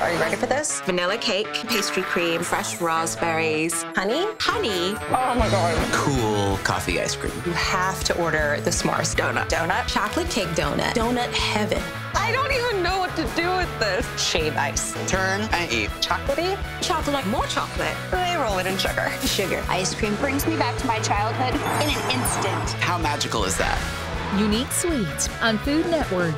Are you ready for this? Vanilla cake, pastry cream, fresh raspberries, Honey? honey, Oh my god. Cool coffee ice cream. You have to order the s'mores donut. donut. chocolate cake donut, donut heaven. I don't even know what to do with this. Shave ice. Turn and eat. Chocolatey? Chocolate, more chocolate. They roll it in sugar. Sugar. Ice cream brings me back to my childhood in an instant. How magical is that? Unique Sweets on Food Network.